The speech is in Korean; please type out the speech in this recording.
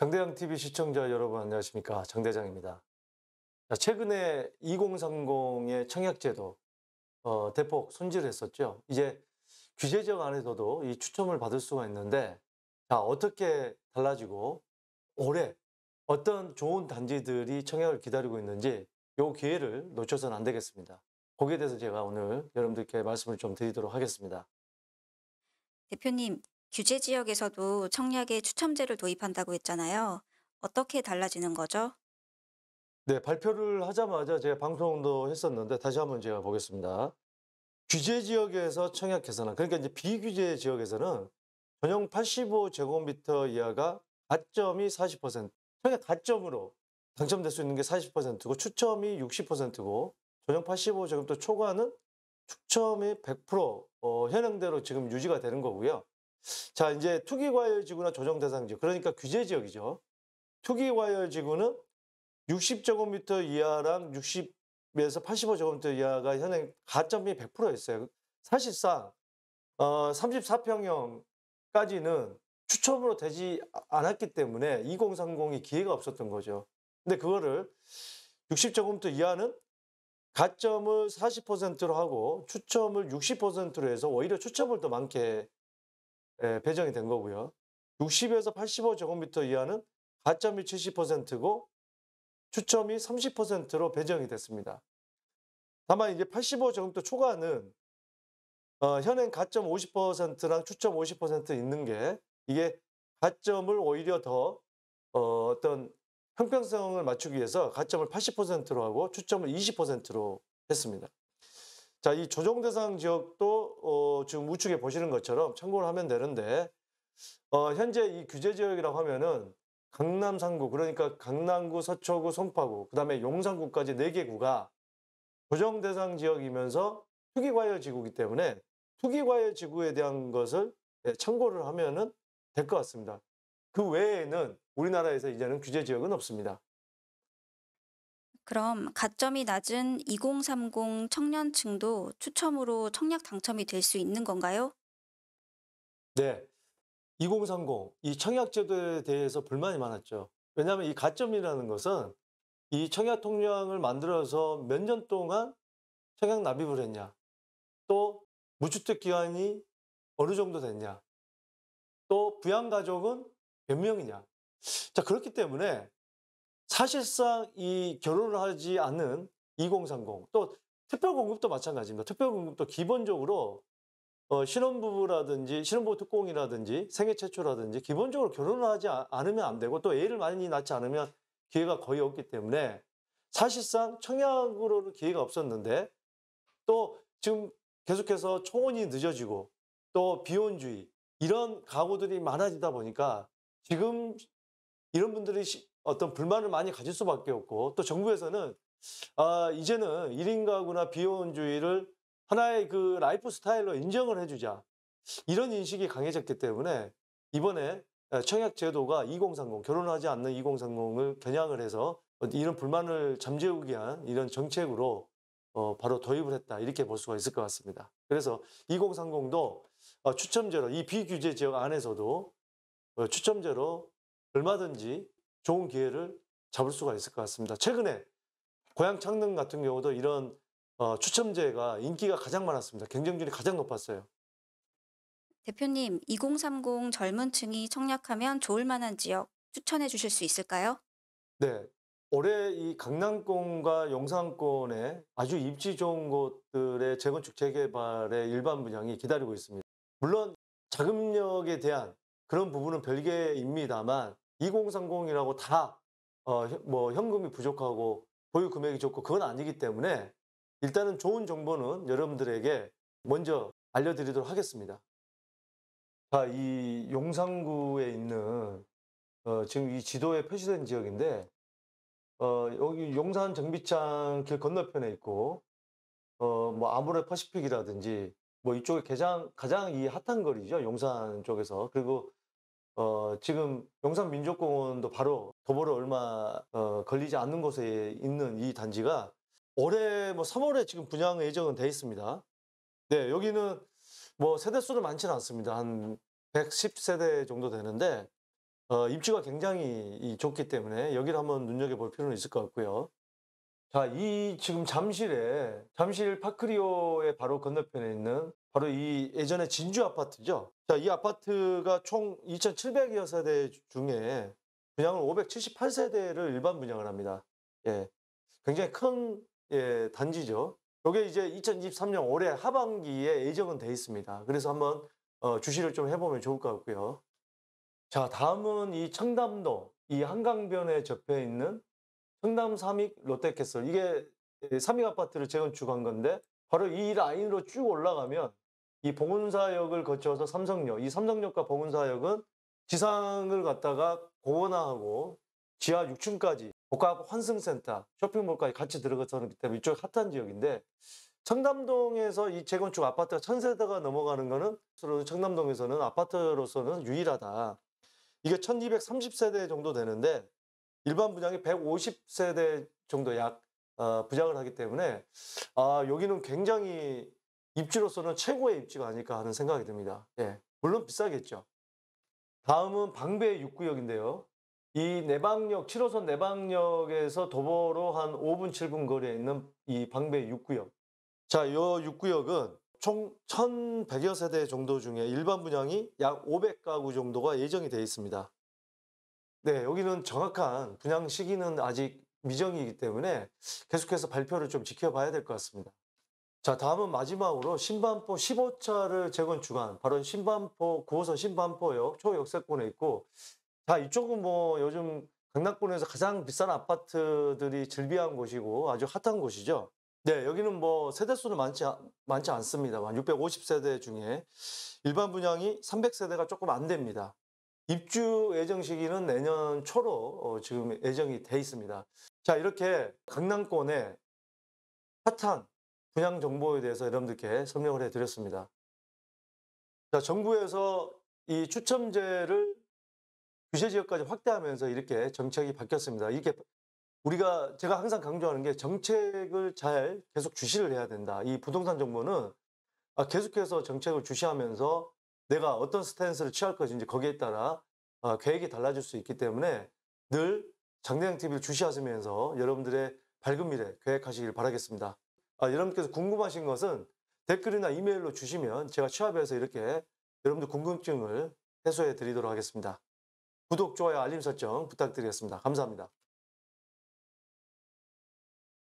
정대장 TV 시청자 여러분 안녕하십니까 정대장입니다. 자, 최근에 2030의 청약제도 어, 대폭 손질했었죠. 이제 규제 지역 안에서도 이 추첨을 받을 수가 있는데 자 어떻게 달라지고 올해 어떤 좋은 단지들이 청약을 기다리고 있는지 이 기회를 놓쳐서는 안 되겠습니다. 거기에 대해서 제가 오늘 여러분들께 말씀을 좀 드리도록 하겠습니다. 대표님, 규제 지역에서도 청약에 추첨제를 도입한다고 했잖아요. 어떻게 달라지는 거죠? 네, 발표를 하자마자 제가 방송도 했었는데 다시 한번 제가 보겠습니다. 규제 지역에서 청약 개선한 그러니까 이제 비규제 지역에서는 전용 85제곱미터 이하가 가점이 40% 청약 가점으로 당첨될 수 있는 게 40%고 추첨이 60%고 전용 85제곱미터 초과는 추첨이 100% 어, 현행대로 지금 유지가 되는 거고요. 자, 이제 투기과열지구나 조정대상지구 그러니까 규제 지역이죠. 투기과열지구는 60제곱미터 이하랑 60에서 85제곱미터 이하가 현행 가점이 100%였어요. 사실상 어, 34평형까지는 추첨으로 되지 않았기 때문에 2030이 기회가 없었던 거죠. 근데 그거를 60제곱미터 이하는 가점을 40%로 하고 추첨을 60%로 해서 오히려 추첨을 더 많게 예, 배정이 된 거고요. 60에서 85제곱미터 이하는 가점이 70%고 추첨이 30%로 배정이 됐습니다. 다만 이제 85제곱미터 초과는 어, 현행 가점 50%랑 추첨 50% 있는 게 이게 가점을 오히려 더 어, 어떤 형평성을 맞추기 위해서 가점을 80%로 하고 추첨을 20%로 했습니다. 자, 이 조정 대상 지역도 어, 지금 우측에 보시는 것처럼 참고를 하면 되는데 어, 현재 이 규제 지역이라고 하면은 강남 3구 그러니까 강남구, 서초구, 송파구 그다음에 용산구까지 4개 구가 조정 대상 지역이면서 투기 과열 지구이기 때문에 투기 과열 지구에 대한 것을 예, 참고를 하면은 될 것 같습니다. 그 외에는 우리나라에서 이제는 규제 지역은 없습니다. 그럼 가점이 낮은 2030 청년층도 추첨으로 청약 당첨이 될 수 있는 건가요? 네. 2030, 이 청약제도에 대해서 불만이 많았죠. 왜냐하면 이 가점이라는 것은 이 청약 통장을 만들어서 몇 년 동안 청약 납입을 했냐, 또 무주택 기간이 어느 정도 됐냐, 또 부양 가족은 몇 명이냐. 자, 그렇기 때문에 사실상 이 결혼을 하지 않는 2030, 또 특별공급도 마찬가지입니다. 특별공급도 기본적으로 어, 신혼부부라든지 신혼부부 특공이라든지 생애 최초라든지 기본적으로 결혼을 하지 않으면 안 되고 또 애를 많이 낳지 않으면 기회가 거의 없기 때문에 사실상 청약으로는 기회가 없었는데 또 지금 계속해서 초혼이 늦어지고 또 비혼주의 이런 가구들이 많아지다 보니까 지금 이런 분들이 어떤 불만을 많이 가질 수밖에 없고 또 정부에서는 아, 이제는 1인 가구나 비혼주의를 하나의 그 라이프 스타일로 인정을 해주자. 이런 인식이 강해졌기 때문에 이번에 청약 제도가 2030, 결혼하지 않는 2030을 겨냥을 해서 이런 불만을 잠재우기 위한 이런 정책으로 어, 바로 도입을 했다. 이렇게 볼 수가 있을 것 같습니다. 그래서 2030도 어, 추첨제로 이 비규제 지역 안에서도 어, 추첨제로 얼마든지 좋은 기회를 잡을 수가 있을 것 같습니다. 최근에 고향 창릉 같은 경우도 이런 어, 추첨제가 인기가 가장 많았습니다. 경쟁률이 가장 높았어요. 대표님, 2030 젊은 층이 청약하면 좋을 만한 지역 추천해 주실 수 있을까요? 네. 올해 이 강남권과 용산권에 아주 입지 좋은 곳들의 재건축 재개발의 일반 분양이 기다리고 있습니다. 물론 자금력에 대한 그런 부분은 별개입니다만 2030이라고 다 어, 뭐 현금이 부족하고 보유 금액이 좋고 그건 아니기 때문에 일단은 좋은 정보는 여러분들에게 먼저 알려드리도록 하겠습니다. 자, 이 용산구에 있는 어, 지금 이 지도에 표시된 지역인데 어, 여기 용산 정비창 길 건너편에 있고 어, 뭐 아모레 퍼시픽이라든지 뭐 이쪽에 가장 가장 이 핫한 거리죠 용산 쪽에서 그리고 어, 지금 용산민족공원도 바로 도보로 얼마 어, 걸리지 않는 곳에 있는 이 단지가 올해 뭐 3월에 지금 분양 예정은 돼 있습니다. 네, 여기는 뭐 세대 수는 많지는 않습니다. 한 110세대 정도 되는데 어, 입지가 굉장히 이 좋기 때문에 여기를 한번 눈여겨볼 필요는 있을 것 같고요. 자, 이 지금 잠실에 잠실 파크리오의 바로 건너편에 있는 바로 이 예전에 진주 아파트죠. 자, 이 아파트가 총 2,700여 세대 중에 분양을 578세대를 일반 분양을 합니다. 예. 굉장히 큰 예, 단지죠. 이게 이제 2023년 올해 하반기에 예정은 돼 있습니다. 그래서 한번 어, 주시를 좀 해보면 좋을 것 같고요. 자, 다음은 이 청담동, 이 한강변에 접해 있는 청담 삼익 롯데캐슬. 이게 예, 삼익 아파트를 재건축한 건데 바로 이 라인으로 쭉 올라가면 이 봉은사역을 거쳐서 삼성역, 이 삼성역과 봉은사역은 지상을 갖다가 공원화하고 지하 6층까지 복합 환승센터, 쇼핑몰까지 같이 들어가서 기 때문에 이쪽 핫한 지역인데 청담동에서 이 재건축 아파트가 천세대가 넘어가는 거는 청담동에서는 아파트로서는 유일하다. 이게 1230세대 정도 되는데 일반 분양이 150세대 정도 약 어, 분양을 하기 때문에 아, 여기는 굉장히 입지로서는 최고의 입지가 아닐까 하는 생각이 듭니다. 예. 물론 비싸겠죠. 다음은 방배 6구역인데요. 이 내방역, 7호선 내방역에서 도보로 한 5분, 7분 거리에 있는 이 방배 6구역. 자, 요 6구역은 총 1,100여 세대 정도 중에 일반 분양이 약 500가구 정도가 예정이 되어 있습니다. 네, 여기는 정확한 분양 시기는 아직 미정이기 때문에 계속해서 발표를 좀 지켜봐야 될 것 같습니다. 자, 다음은 마지막으로 신반포 15차를 재건축한 바로 신반포 9호선 신반포역 초역세권에 있고 자, 이쪽은 뭐 요즘 강남권에서 가장 비싼 아파트들이 즐비한 곳이고 아주 핫한 곳이죠. 네, 여기는 뭐 세대수는 많지, 않- 많지 않습니다만 650세대 중에 일반 분양이 300세대가 조금 안 됩니다. 입주 예정 시기는 내년 초로 어, 지금 예정이 돼 있습니다. 자, 이렇게 강남권의 핫한 분양 정보에 대해서 여러분들께 설명을 해 드렸습니다. 자, 정부에서 이 추첨제를 규제 지역까지 확대하면서 이렇게 정책이 바뀌었습니다. 이게 우리가 제가 항상 강조하는 게 정책을 잘 계속 주시를 해야 된다. 이 부동산 정보는 아, 계속해서 정책을 주시하면서 내가 어떤 스탠스를 취할 것인지 거기에 따라 아, 계획이 달라질 수 있기 때문에 늘 장대영 TV를 주시하시면서 여러분들의 밝은 미래 계획하시길 바라겠습니다. 아, 여러분께서 궁금하신 것은 댓글이나 이메일로 주시면 제가 취합해서 이렇게 여러분들 궁금증을 해소해 드리도록 하겠습니다. 구독, 좋아요, 알림 설정 부탁드리겠습니다. 감사합니다.